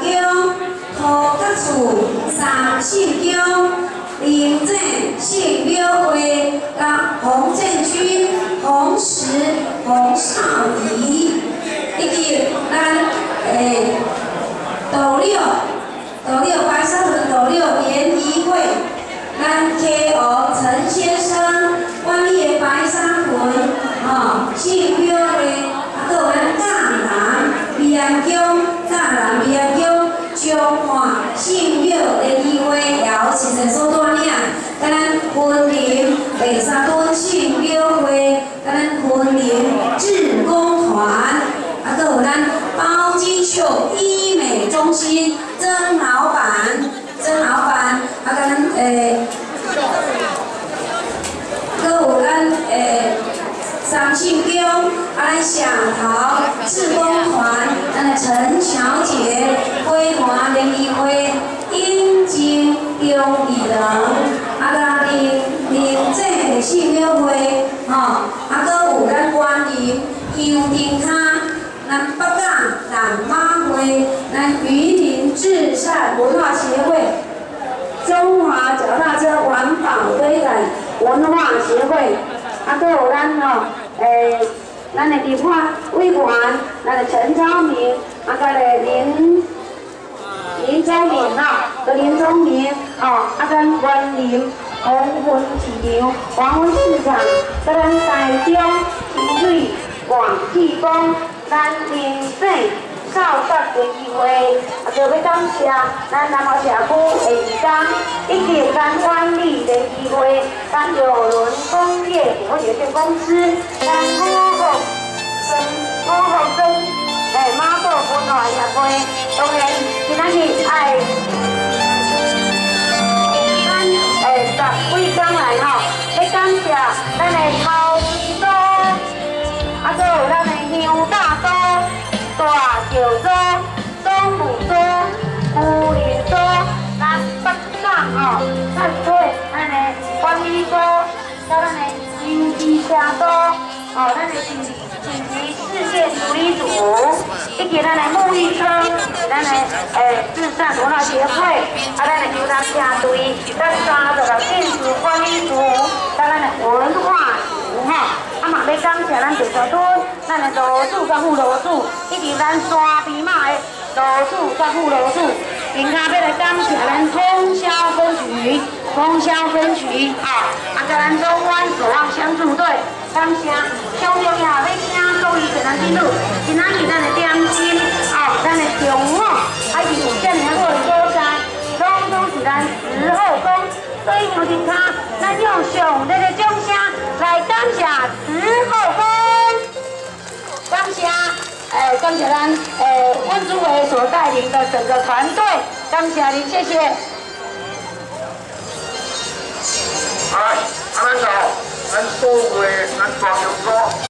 宫、土角厝、三圣宫、灵井圣庙会、甲洪振军、洪石、洪少仪，以及咱诶斗六、斗六白沙屯斗六联谊会，咱 K.O. 陈先生、万叶白沙屯，吼圣庙会，啊，搁咱赣南美安宫、赣南美安宫、彰化圣庙联谊会，也有亲身所带领，甲咱云林白沙屯圣庙会，甲咱云林志工团，啊，搁有咱包金秀医美中心曾老板，曾老板，啊，甲咱诶。搁有咱诶三圣宫，啊咱上头志工团，咱的陈小姐，花华联谊，中义人，啊甲林林这寺庙会，吼，啊搁有咱观音香灯卡，咱北港南妈会，咱榆林至善文化协会。中华脚踏车环保推展文化协会，啊，搁有咱吼，诶，咱的立法委员，咱的陈超明，啊，甲个林林宗明吼，个林宗明，吼，啊，咱园林黄昏市场，黄昏市场，甲咱台中清水广济宫，咱林镇。少发联谊会，啊，就要感谢咱南华社区的义工，以及咱管理联谊会，咱友伦工业股份有限公司，咱五福生五福生诶马祖文化协会，当然桥桌、中部桌、富林桌、南北港哦，咱对咱的观音桌，甲咱的金鸡车桌，哦，咱的锦锦旗世界独立组，以及咱的沐浴车，咱的诶至善文化协会，啊，咱的游览车队，咱三十个建筑观音组，甲咱的文化组吼。啊嘛要感谢咱地沙屯，咱的罗主甲副罗主，以及咱山边马的罗主甲副罗主，并且要来感谢咱通宵分局，通宵分局，啊，啊，甲咱中湾守望相助队，感谢，上重要要请各位全人进入，今仔日咱的点心，啊，咱的中午，还是有这么好的所在，拢总是咱十号公，所以有请他，感谢咱诶温主委所带领的整个团队，感谢您，谢谢。来，阿咱走，咱各位，咱庄友哥。